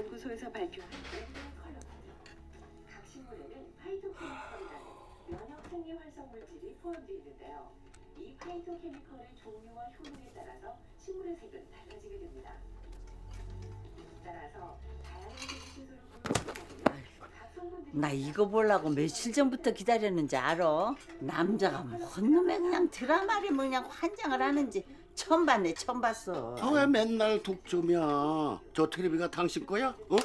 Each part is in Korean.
연구소에서 발표한 각 식물에는 파이토케미컬이라는 면역 생리 활성 물질이 포함되어 있는데요. 이 파이토케미컬의 종류와 효능에 따라서 식물의 색은 달라지게 됩니다. 따라서 다양한 성분들이 나 이거 보려고 며칠 전부터 기다렸는지 알아? 남자가 뭔 놈의 그냥 드라마를 뭐 그냥 환장을 하는지 처음 봤네 처음 봤어 아, 왜 맨날 독점이야? 저 텔레비가 당신 거야? 어?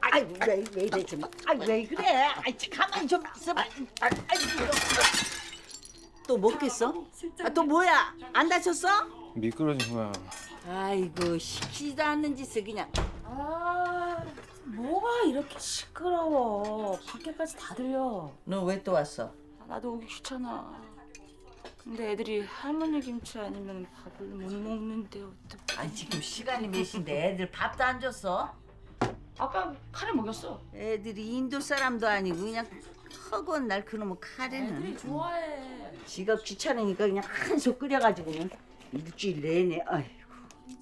아이 왜, 왜 이래 좀 아이 왜 그래 아이 가만히 좀 있어봐 아이 또 먹겠어? 아, 또 뭐야 안 다쳤어? 미끄러진 거야. 아이고 시키지도 않는 짓을 그냥 아, 뭐가 이렇게 시끄러워. 밖에까지 다 들려. 너 왜 또 왔어? 아, 나도 오기 귀찮아. 근데 애들이 할머니 김치 아니면 밥을 못 먹는데 어떡해. 아니 지금 시간이 몇 시인데 애들 밥도 안 줬어? 아까 카레 먹였어. 애들이 인도 사람도 아니고 그냥 허건 날 그놈의 애들이 카레는 좋아해. 지가 귀찮으니까 그냥 한솥 끓여가지고 그냥 일주일 내내 아이고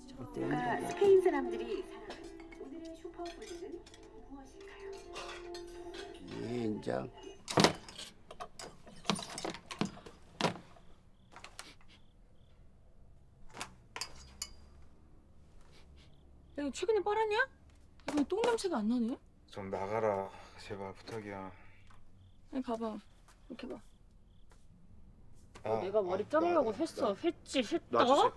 저것 아, 때문에 스페인 사람들이 사랑하는 오늘의 슈퍼푸드는 무엇일까요? 인장. 이거 최근에 빨았냐? 이거 똥 냄새가 안 나네. 좀 나가라. 제발 부탁이야. 아니 봐봐. 이렇게 봐. 아, 내가 머리 아, 자르려고 나, 했어. 했지, 나, 했다.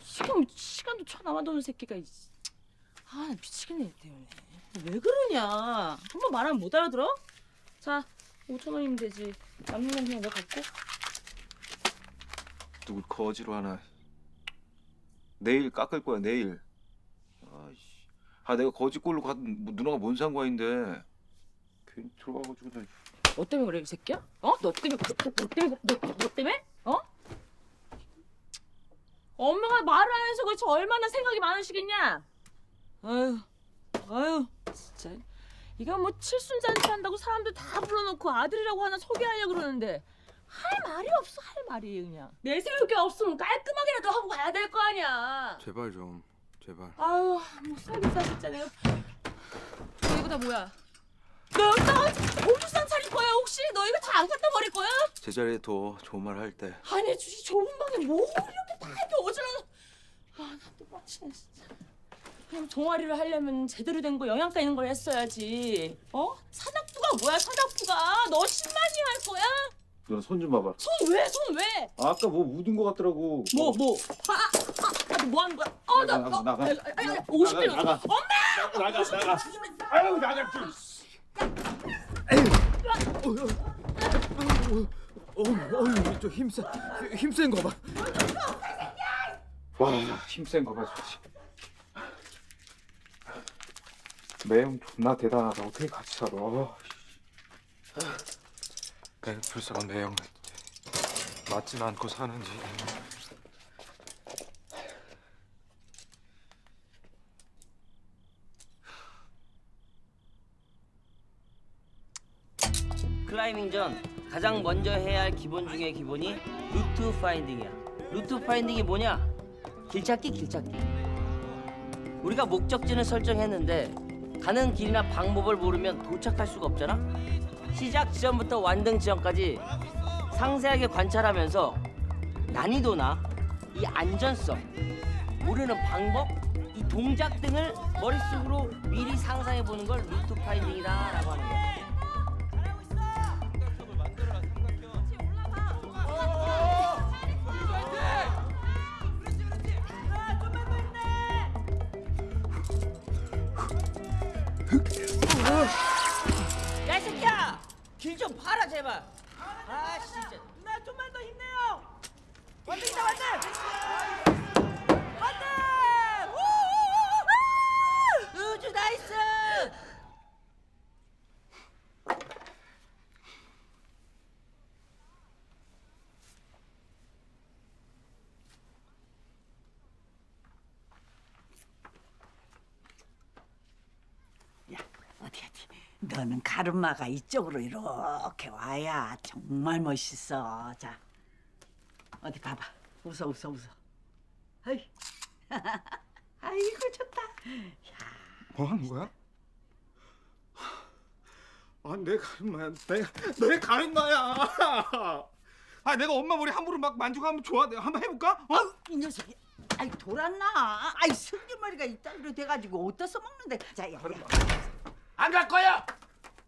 시간 시간도 쳐 남아도는 새끼가. 이- 아, 나 미치겠네 얘 때문에. 왜 그러냐? 한번 말하면 못 알아들어? 자, 5천 원이면 되지. 남는 건 그냥 내가 갖고. 누구 거지로 하나. 내일 깎을 거야 내일. 아 내가 거지 꼴로 가 뭐, 누나가 뭔 상관인데. 괜히 들어가가지고 나. 너 때문에 그래 이 새끼야? 어? 너 때문에 그- 너, 너 때문에 너, 너 때문에? 어? 엄마가 말을 하면서 그렇지 얼마나 생각이 많으시겠냐? 아유, 아유, 진짜. 이건 뭐 칠순잔치 한다고 사람들 다 불러놓고 아들이라고 하나 소개하려 그러는데 할 말이 없어 할 말이 그냥 내세울 게 없으면 깔끔하게라도 하고 가야 될 거 아니야. 제발 좀. 제발. 아유, 못 살겠다 진짜 내가. 너 이거 다 뭐야? 너 여기다가 오주상 차릴 거야 혹시? 너 이거 다 안 갖다 버릴 거야? 제자리에 둬. 좋은 말 할 때. 아니 주시 좁은 방에 뭐 이렇게 다 이렇게 어지러 아나또 빡치네 진짜 그냥 동아리를 하려면 제대로 된 거 영양가 있는 걸 했어야지 어? 사닥부가 뭐야 사닥부가 너 10만이 할 거야? 누나 손좀 봐봐. 손 왜? 손 왜? 아까 뭐 묻은 거 같더라고. 뭐 뭐? 아, 아, 아, 뭐 하는 거야? 어, 나, 나가, 어, 나가. 아, 아, 아, 50대 나가, 나가. 엄마! 나가 나가. 아유 나가 좀. 어, 어, 저 힘센 힘센 거 봐. 와 힘센 거 봐. 진짜. 매형 존나 대단하다. 어떻게 같이 살아? 배 불쌍한 매형 맞진 않고 사는지. 클라이밍 전 가장 먼저 해야 할 기본 중에 기본이 route finding이야. route finding이 뭐냐? 길찾기, 길찾기. 우리가 목적지는 설정했는데 가는 길이나 방법을 모르면 도착할 수가 없잖아. 시작 지점부터 완등 지점까지 상세하게 관찰하면서 난이도나 이 안전성, 모르는 방법, 이 동작 등을 머릿속으로 미리 상상해 보는 걸 route finding이다라고 하는 거야. 야, 너는 가르마가 이쪽으로 이렇게 와야 정말 멋있어 자 어디 봐봐 웃어 웃어 웃어 아이 아이고 좋다 야 뭐 하는 거야? 아, 내 가르마야. 내, 내 가르마야. 아, 내가 엄마 머리 함부로 막 만지고 좋아. 내가 한번 해볼까? 어? 이 녀석이 아이 돌았나? 아이 승질머리가 이따위로 돼가지고 어디다 써먹는데 자, 야, 야. 안 갈 거야.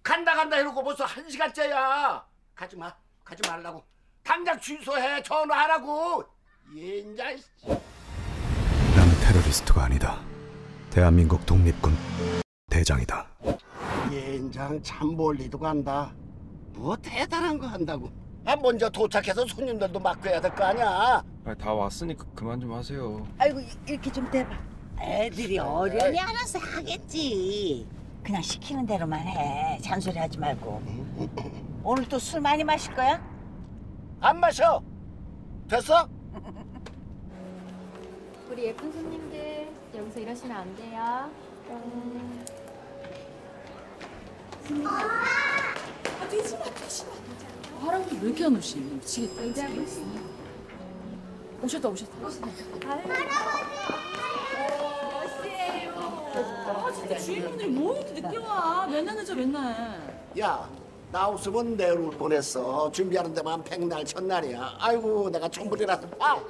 간다 간다 이러고 벌써 한 시간째야. 가지 마. 가지 말라고. 당장 취소해. 전화하라고. 얘인자. 나는 테러리스트가 아니다. 대한민국 독립군 대장이다. 얘인장 참 멀리도 간다. 뭐 대단한 거 한다고. 아 먼저 도착해서 손님들도 맡겨야 될 거 아니야. 아, 다 왔으니까 그만 좀 하세요. 아이고 이- 이렇게 좀 대봐. 애들이 어련히 알아서 하겠지. 그냥 시키는 대로만 해. 잔소리 하지 말고. 오늘 또 술 많이 마실 거야? 안 마셔. 됐어? 우리 예쁜 손님들 여기서 이러시면 안 돼요. 음. 할아버지 왜 이렇게 안 오시? 미치겠다. 오셨다 오셨다. 아 진짜 주인분들이 뭐 이렇게 늦게 와? 맨날 늦어 맨날. 야, 나 없으면 내일 올 뻔했어. 준비하는 데만 백날 첫날이야. 아이고, 내가 천불이라서 아,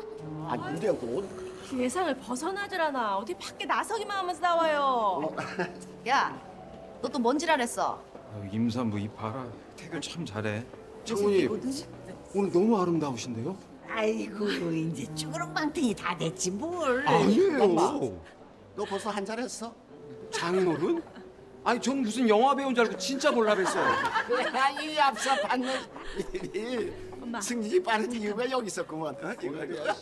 안 되고. 그 예상을 벗어나질 않아. 어디 밖에 나서기만 하면서 나와요. 야, 너 또 뭔 지랄했어? 아, 임산부 이 봐라. 태교 참 잘해. 장모님, 오늘 너무 아름다우신데요? 아이고 이제 쭈그렁방탱이 다 됐지 뭘. 아니에요. 너 벌써 한 잔 했어? 장인어른? 아니 전 무슨 영화 배우인 줄 알고 진짜 몰라 뵀어요. 야, 이 앞서 받는 승진이 빠른 이유가 여기 있었구만. 어? 이거.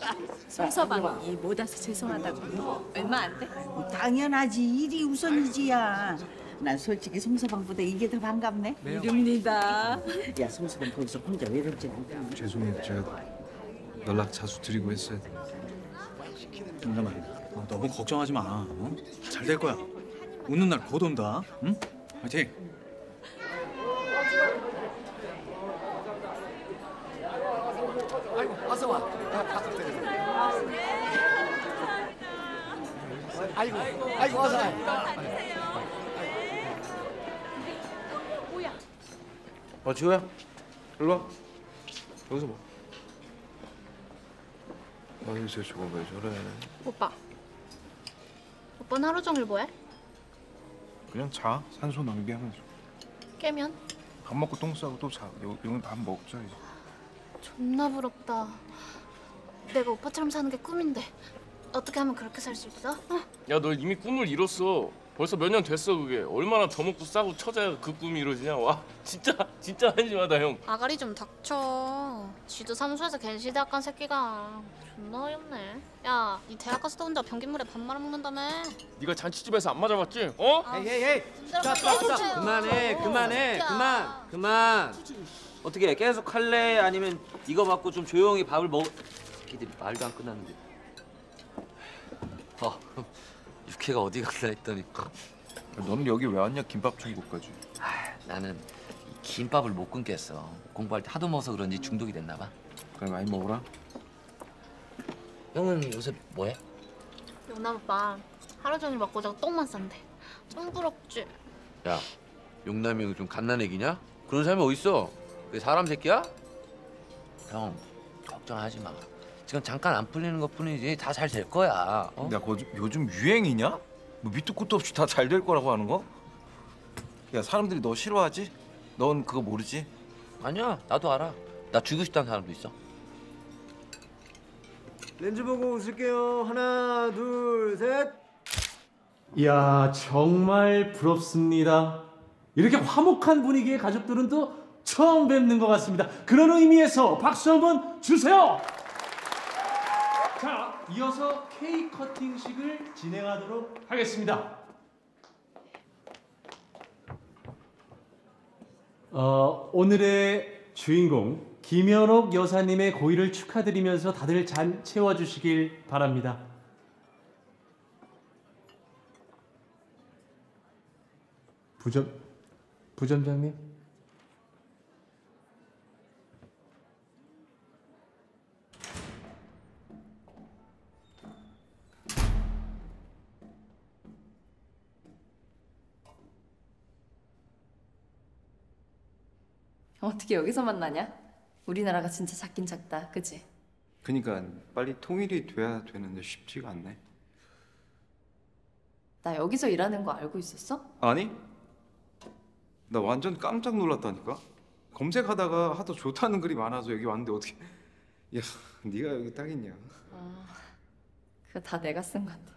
송서방이 못 와서 죄송하다고. 얼마 안 돼? 당연하지 일이 우선이지야. 난 솔직히 송서방보다 이게 더 반갑네. 이름니다. 야 송서방 거기서 혼자 외롭지 않다. 죄송해요. 제가 연락 자주 드리고 했어야 돼. 잠깐만. 어, 너무 걱정하지 마. 어? 잘될 거야. 웃는 날 곧 온다. 응? 화이팅. 아이고, 어서 와. 아, 박수 드려. 아이고, 아이고, 어서 와. 어 지호야 일로 와 여기서 뭐 아유새 저거 왜 저래 오빠. 오빠는 하루 종일 뭐해? 그냥 자 산소 낭비하면서 깨면? 밥 먹고 똥 싸고 또자 여기 밥 먹자 이제 존나 부럽다. 내가 오빠처럼 사는 게 꿈인데 어떻게 하면 그렇게 살 수 있어? 어? 야, 너 이미 꿈을 이뤘어. 벌써 몇 년 됐어 그게. 얼마나 더 먹고 싸고 처자야 그 꿈이 이루어지냐. 와, 진짜 진짜 한심하다 형. 아가리 좀 닥쳐. 지도 삼수해서 간신히 대학 간 새끼가 존나 어이없네. 야, 니 대학 가서도 혼자 변기물에 밥 말아 먹는다며. 네가 잔치집에서 안 맞아봤지? 어? 에이 에이 에이. stop, stop, stop. 그만해, 그만해, 그만, 그만. 어떻게 계속 할래? 아니면 이거 받고 좀 조용히 밥을 먹? 새끼들이 말도 안 끝났는데. 어, 육회가 어디 갔나 했더니 너는 여기 왜 왔냐 김밥 중국까지 아, 나는 이 김밥을 못 끊겠어. 공부할 때 하도 먹어서 그런지 중독이 됐나 봐. 그래 많이 먹어라 형은 요새 뭐해? 용남 오빠 하루 종일 먹고 자고 똥만 싼대. 좀 부럽지? 야, 용남이 형좀 갓난 애기냐? 그런 사람이 어딨어? 왜 사람 새끼야? 형, 걱정하지 마. 지금 잠깐 안 풀리는 것 뿐이지 다 잘 될 거야. 어? 야 거, 요즘 유행이냐? 뭐 밑도 끝도 없이 다 잘 될 거라고 하는 거? 야 사람들이 너 싫어하지? 넌 그거 모르지? 아니야, 나도 알아. 나 죽이고 싶다는 사람도 있어. 렌즈 보고 웃을게요. 하나, 둘, 셋. 이야 정말 부럽습니다. 이렇게 화목한 분위기의 가족들은 또 처음 뵙는 것 같습니다. 그런 의미에서 박수 한번 주세요. 자, 이어서 케이크 커팅식을 진행하도록 하겠습니다. 어, 오늘의 주인공 김현옥 여사님의 고의를 축하드리면서 다들 잔 채워주시길 바랍니다. 부전, 부전장님? 어떻게 여기서 만나냐? 우리나라가 진짜 작긴 작다, 그지? 그니까 빨리 통일이 돼야 되는데 쉽지가 않네. 나 여기서 일하는 거 알고 있었어? 아니? 나 완전 깜짝 놀랐다니까. 검색하다가 하도 좋다는 글이 많아서 여기 왔는데 어떻게? 야, 네가 여기 딱 있냐? 아, 그거 다 내가 쓴 건데.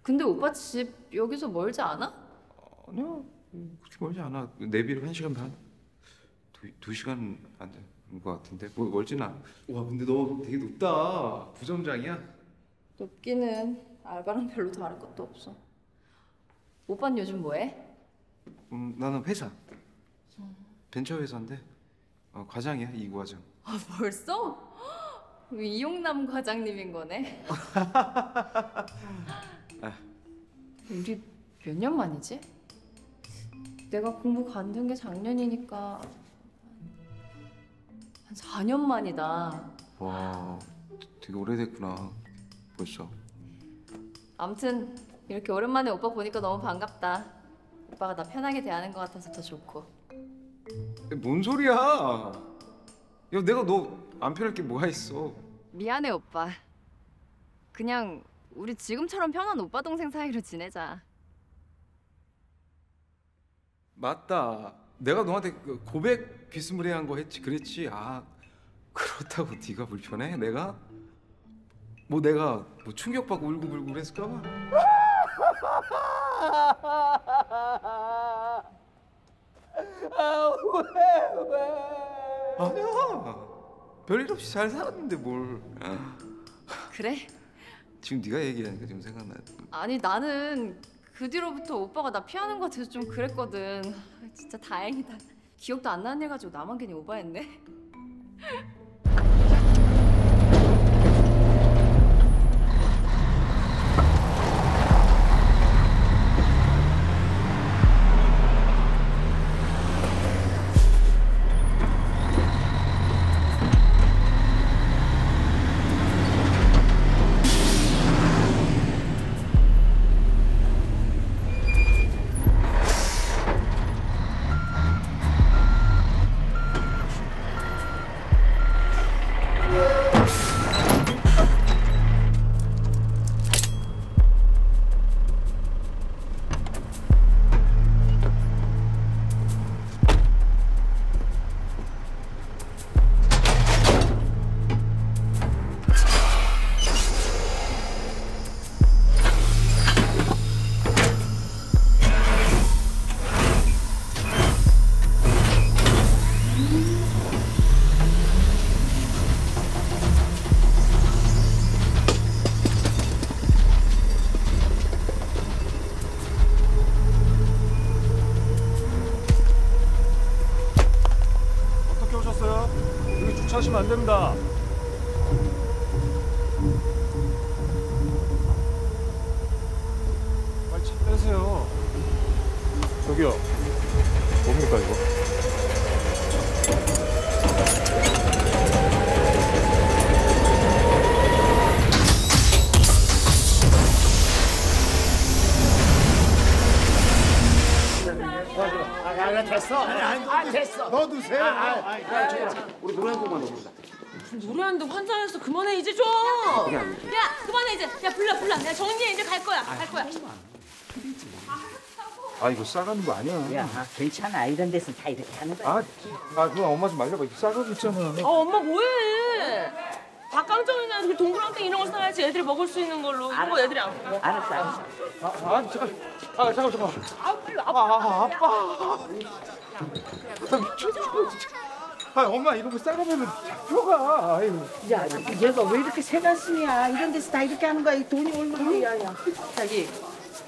근데 오빠 집 여기서 멀지 않아? 아니야, 그렇게 멀지 않아. 내비로 한 시간 반. 두, 두 시간 안 되는 것 같은데. 뭐 멀진 않아. 와, 근데 너 되게 높다. 부점장이야? 높기는 알바랑 별로 다를 것도 없어. 오빠는 요즘 뭐해? 음, 나는 회사. 벤처 회사인데 어, 과장이야 이 과장. 아 벌써? 이용남 과장님인 거네. 우리 몇 년 만이지? 내가 공부 관둔 게 작년이니까 한 4년 만이다. 와, 되게 오래됐구나. 벌써. 아무튼 이렇게 오랜만에 오빠 보니까 너무 반갑다. 오빠가 나 편하게 대하는 것 같아서 더 좋고. 뭔 소리야? 야, 내가 너 안 편할 게 뭐가 있어? 미안해 오빠. 그냥 우리 지금처럼 편한 오빠 동생 사이로 지내자. 맞다. 내가 너한테 그 고백 비스무리한 거 했지. 그랬지. 아, 그렇다고 네가 불편해? 내가? 뭐 내가 뭐 충격받고 울고불고 그랬을까 봐? 왜 왜? 아니야. 별일 없이 잘 살았는데 뭘. 그래? 지금 네가 얘기하니까 지금 생각나. 아니 나는 그 뒤로부터 오빠가 나 피하는 것 같아서 좀 그랬거든. 진짜 다행이다. 기억도 안 나는 일 가지고 나만 괜히 오바했네. 차하시면 안 됩니다. 한 곡만 넣어보자. 노래하는데 환장했어. 그만해 이제 좀. 그게. 야 그만해 이제. 야 불러 불러. 야 정진이 이제 갈 거야. 갈 거야. 아 이거 싸가는 거 아니야. 야, 괜찮아. 이런 데서 다 이렇게 하는 거야. 아, 아 그럼 엄마 좀 말려봐. 이거 싸가고 있잖아. 아 엄마 뭐해? 닭강정이나 동그랑땡 이런 거 사야지 애들이 먹을 수 있는 걸로. 이런 거 애들이 안 먹어. 알았어, 알았어. 아, 아 잠깐. 아 잠깐 잠깐. 아 빨리 아, 아, 아빠. 나 미쳤어. 진짜. 아 엄마 이거 뭐 싸가면은 잡혀가. 아유. 야, 얘가 왜 이렇게 세간스냐? 이런 데서 다 이렇게 하는 거야. 이 돈이 얼마나 야, 야. 자기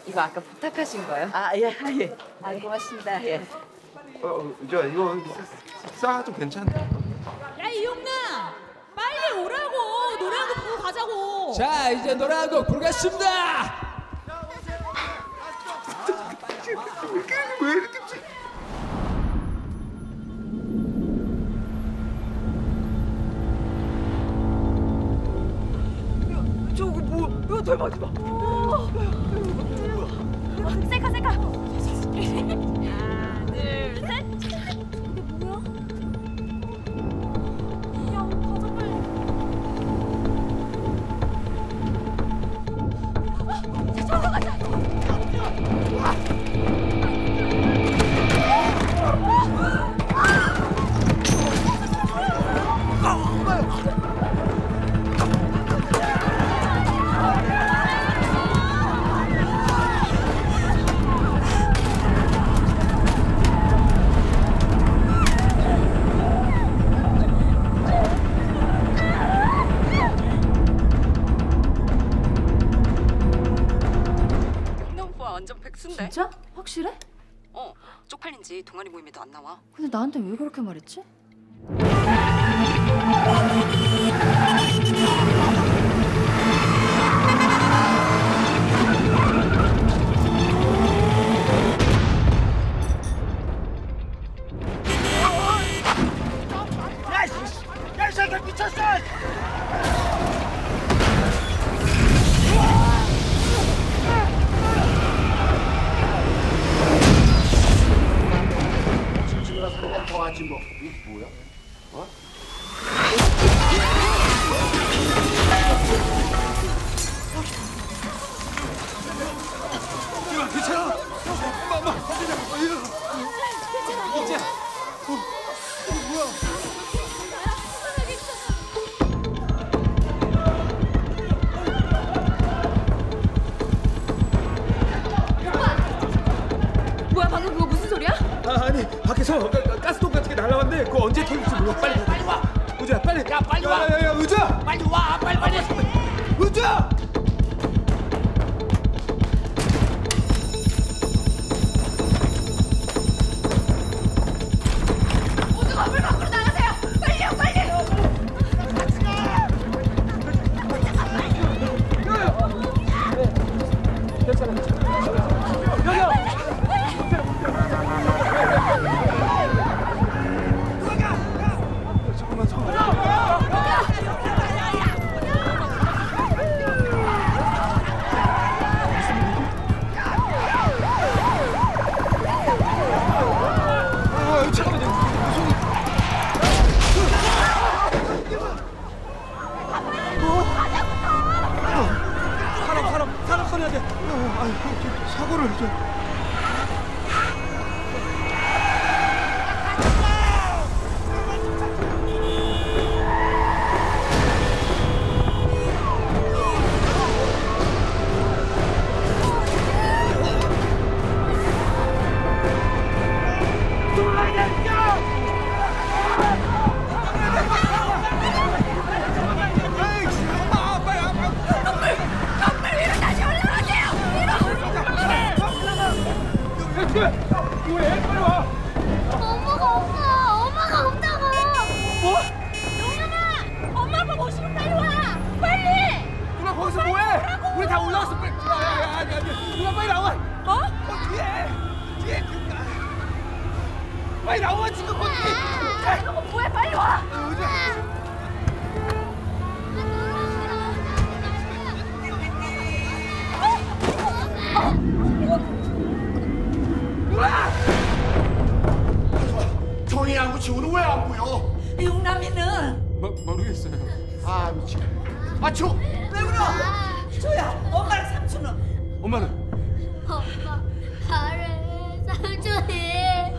이거 아까 부탁하신 거예요? 아, 예, 예. 아, 고맙습니다. 예. 어, 저 이거 싸도 괜찮네. 야 이용남 빨리 오라고 노래 한곡 부르고 가자고. 자 이제 노래 한곡 부르겠습니다. 뭐? 이거 대 완전 백수인데? 진짜? 확실해? 어, 쪽팔린 지 동아리 모임에도 안 나와. 근데 나한테 왜 그렇게 말했지? 야, 이 새끼 미쳤어! 어, 아, 같이 뭐. 이게 뭐야? 어? 지호는 왜 안 보여? 용남이는 모, 모르겠어요. 아 미치겠네. 아 지호! 왜 울어? 조야, 엄마랑 삼촌은 엄마는 엄마 잘해, 사줘해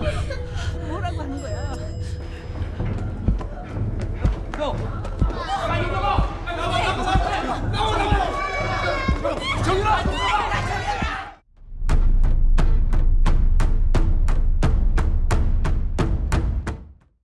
뭐라고 하는 거야? 형